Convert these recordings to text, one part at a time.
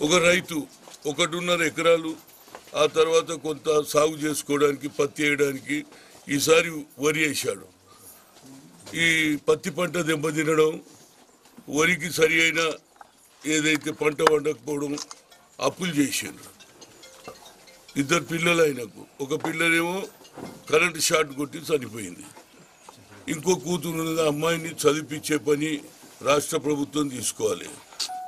ఒక రైతు ఒకటిన్నర ఎకరాలు ఆ తర్వాత కొంత సాగు చేసుకోవడానికి పత్తి వేయడానికి ఈసారి వరి వేశాడు. ఈ పత్తి పంట దెబ్బతినడం వరికి సరి అయిన ఏదైతే పంట పండకపోవడం అప్పులు చేశాడు ఇద్దరు పిల్లలు ఆయనకు. ఒక పిల్లనేమో కరెంటు షార్ట్ కొట్టి చనిపోయింది. ఇంకో కూతురు ఉన్నది అమ్మాయిని చదివించే పని రాష్ట్ర ప్రభుత్వం తీసుకోవాలి.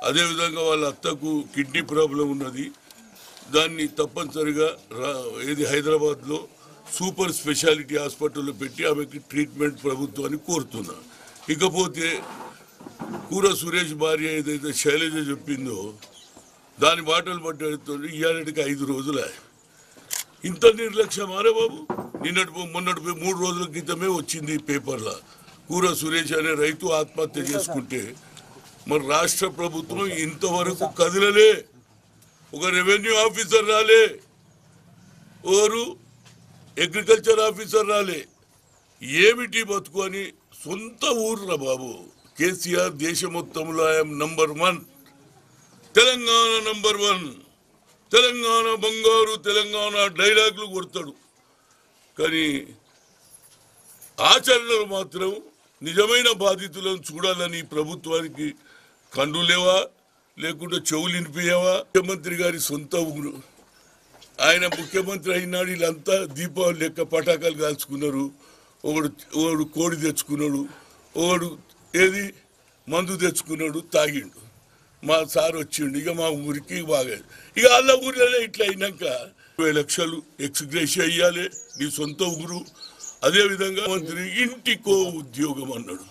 అదేవిధంగా వాళ్ళ అత్తకు కిడ్నీ ప్రాబ్లం ఉన్నది. దాన్ని తప్పనిసరిగా రా- ఏది హైదరాబాద్లో సూపర్ స్పెషాలిటీ హాస్పిటల్లో పెట్టి ఆమెకి ట్రీట్మెంట్ ప్రభుత్వాన్ని కోరుతున్నా. ఇకపోతే కూర సురేష్ భార్య ఏదైతే శైలజ చెప్పిందో దాని మాటలు పట్టి ఇవాళకి ఐదు రోజులే ఇంత నిర్లక్ష్యం. ఆరే బాబు నిన్నటి మొన్నటి మూడు రోజుల క్రితమే వచ్చింది పేపర్లో. కూర సురేష్ అనే రైతు ఆత్మహత్య చేసుకుంటే మరి రాష్ట్ర ప్రభుత్వం ఇంతవరకు కదలలే. ఒక రెవెన్యూ ఆఫీసర్ రాలే. ఓరు అగ్రికల్చర్ ఆఫీసర్ రాలే. ఏమిటి బతుకు అని సొంత ఊర్రా బాబు. కేసీఆర్ దేశం మొత్తంలో I'm number one. Telangana number one. Telangana బంగారు తెలంగాణ డైలాగులు కొడతాడు. కానీ ఆచరణలు మాత్రం నిజమైన బాధితులను చూడాలని ప్రభుత్వానికి కండు లేవా? లేకుంటే చెవులు వినిపించవా ముఖ్యమంత్రి గారి సొంత ఊరు. ఆయన ముఖ్యమంత్రి అయినాడు వీళ్ళంతా దీపావళి లెక్క పటాకాలు కాల్చుకున్నారు. ఒకడు ఒకడు కోడి తెచ్చుకున్నాడు. ఒకడు ఏది? మందు తెచ్చుకున్నాడు తాగిండు. మా సార్ వచ్చిండు ఇక మా ఊరికి బాగా ఇక వాళ్ళ ఊర్లోనే ఇట్లా అయినాక ఇరవై లక్షలు ఎక్స్గ్రేష్ అయ్యాలి నీ సొంత ఊరు. అదేవిధంగా మంత్రి ఇంటికో ఉద్యోగం అన్నాడు.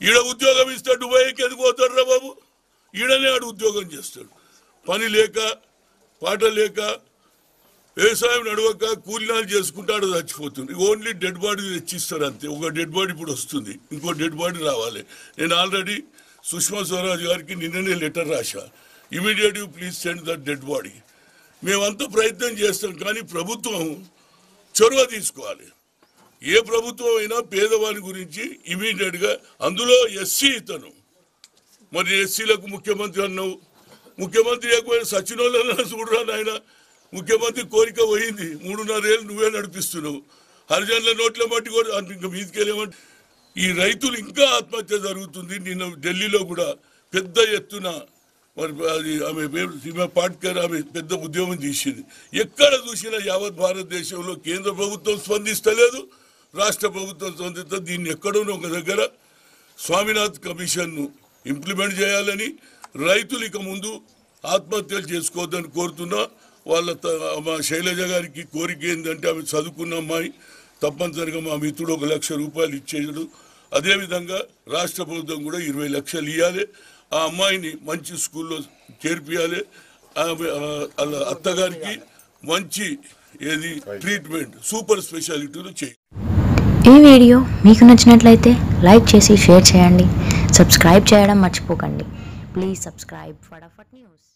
ఈడ ఉద్యోగం ఇస్తాడు దుబాయ్కి ఎందుకు పోతాడు రా బాబు? ఈడనే ఆడు ఉద్యోగం చేస్తాడు. పని లేక పాట లేక వ్యవసాయం నడవక కూలినాలు చేసుకుంటాడు చచ్చిపోతుంది. ఓన్లీ డెడ్ బాడీ తెచ్చిస్తారు అంతే. ఒక డెడ్ బాడీ ఇప్పుడు వస్తుంది. ఇంకో డెడ్ బాడీ రావాలి. నేను ఆల్రెడీ సుష్మా స్వరాజ్ గారికి నిన్ననే letter రాశా. Immediate please send the dead body మేమంతా ప్రయత్నం చేస్తాం కానీ ప్రభుత్వం చొరవ తీసుకోవాలి. ఏ ప్రభుత్వం అయినా పేదవాని గురించి ఇమీడియట్గా అందులో ఎస్సీ ఇతను. మరి ఎస్సీలకు ముఖ్యమంత్రి అన్నావు. ముఖ్యమంత్రి ఎక్కువ సచినోళ్ళ చూడరా నాయన. ముఖ్యమంత్రి కోరిక పోయింది. మూడున్నరేళ్ళు నువ్వే నడిపిస్తున్నావు. హరిజనుల నోట్ల మట్టి కూడా ఇంకా మీదికెళ్ళేమంటే ఈ రైతులు ఇంకా ఆత్మహత్య జరుగుతుంది. నిన్న ఢిల్లీలో కూడా పెద్ద ఎత్తున మరి అది ఆమె సీమ సీమా పాట్కర్ ఆమె పెద్ద ఉద్యమం చేసింది. ఎక్కడ చూసినా యావత్ భారతదేశంలో కేంద్ర ప్రభుత్వం స్పందిస్తలేదు. రాష్ట్ర ప్రభుత్వం స్పందిస్తే దీన్ని ఎక్కడోనో ఒక దగ్గర స్వామినాథ్ కమిషన్ను ఇంప్లిమెంట్ చేయాలని రైతులు ఇక ముందు ఆత్మహత్యలు చేసుకోవద్దని కోరుతున్నా. వాళ్ళ త- మా శైలజ గారికి కోరిక ఏంటంటే ఆమె చదువుకున్న అమ్మాయి తప్పనిసరిగా మా మిత్రుడు ఒక లక్ష రూపాయలు ఇచ్చేయడు అదేవిధంగా రాష్ట్ర ప్రభుత్వం కూడా ఇరవై లక్షలు ఇవ్వాలి ఆ అమ్మాయిని మంచి స్కూల్లో చేర్పియాలి వాళ్ళ అత్తగారికి మంచి ఏది ట్రీట్మెంట్ సూపర్ స్పెషాలిటీలు చేయాలి ఈ వీడియో మీకు నచ్చినట్లయితే లైక్ చేసి షేర్ చేయండి. సబ్స్క్రైబ్ చేయడం మర్చిపోకండి. Please subscribe Fatafat news.